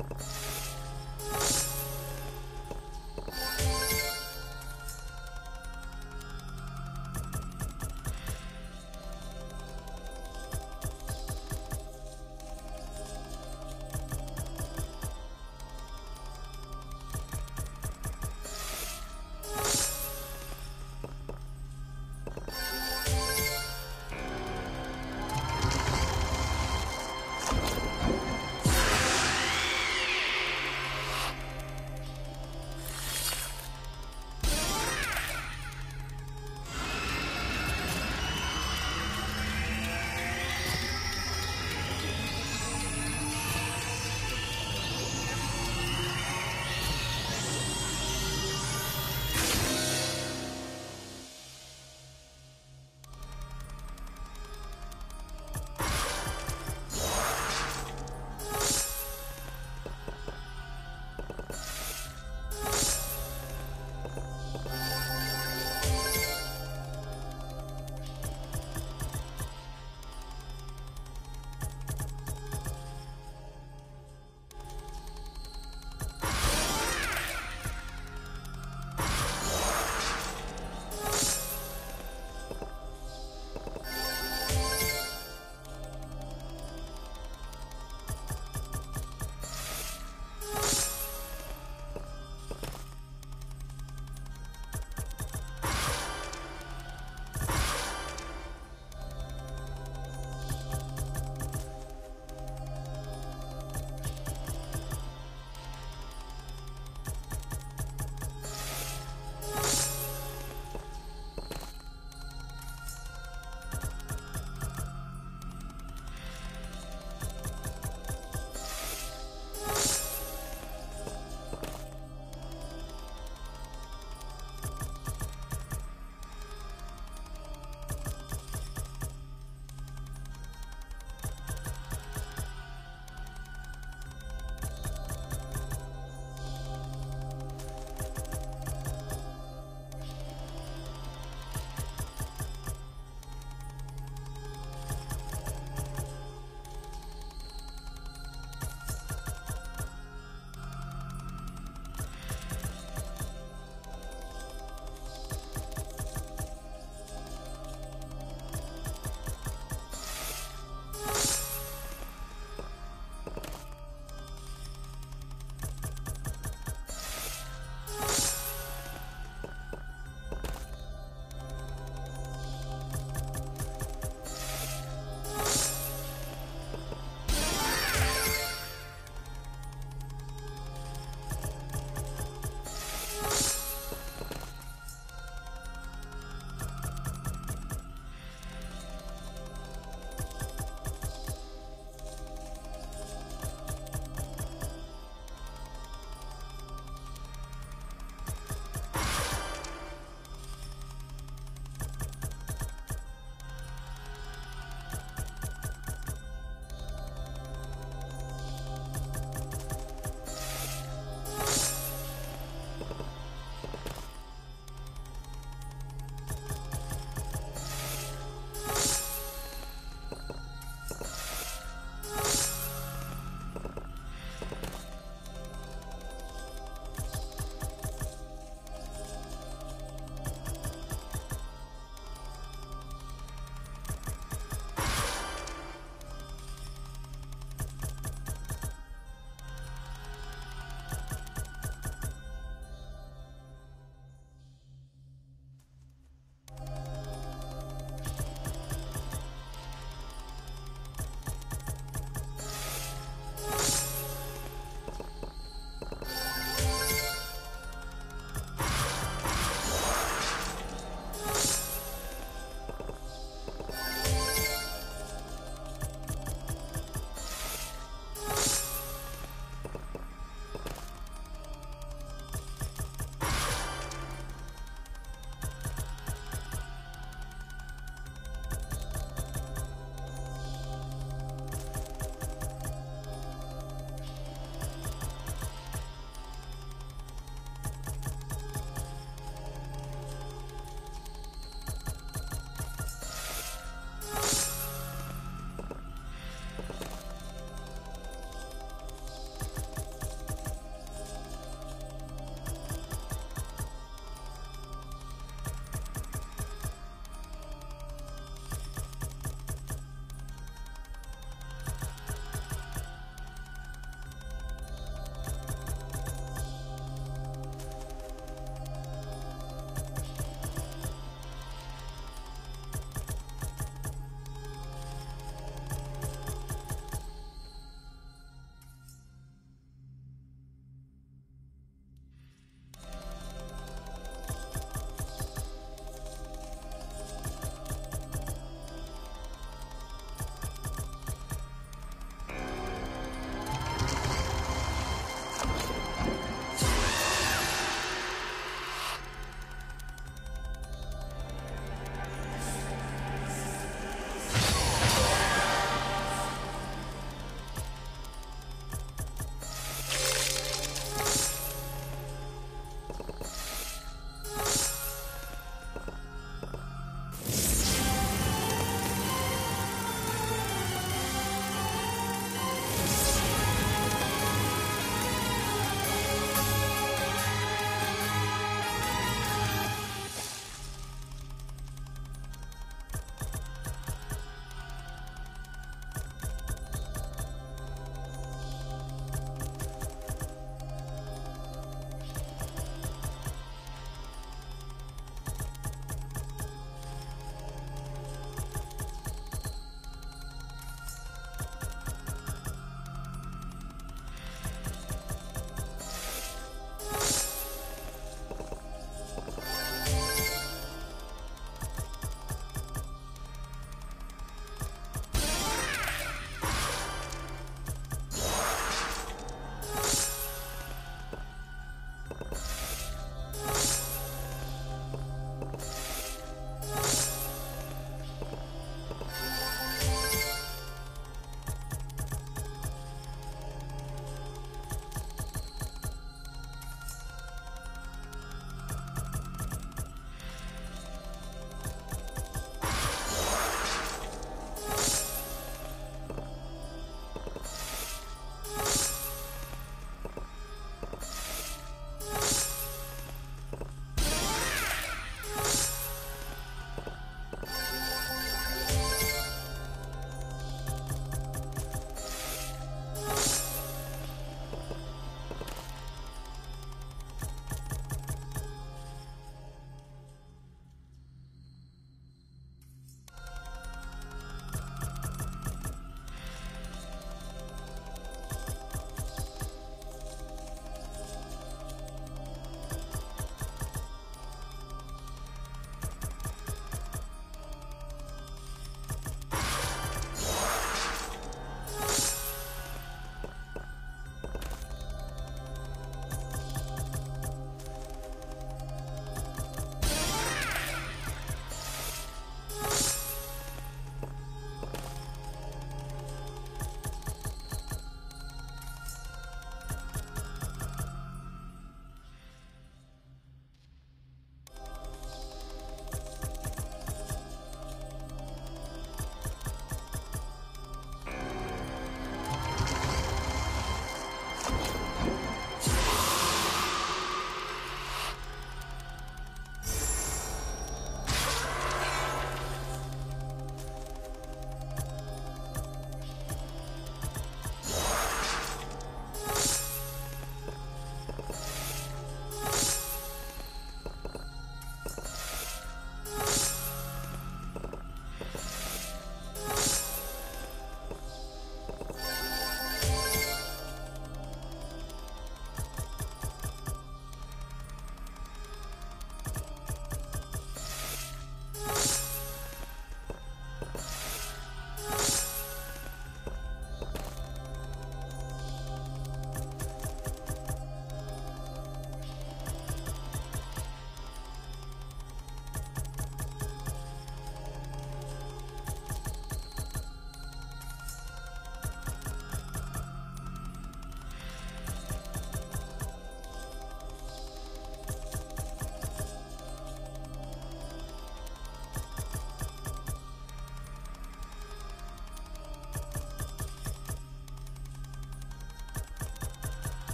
you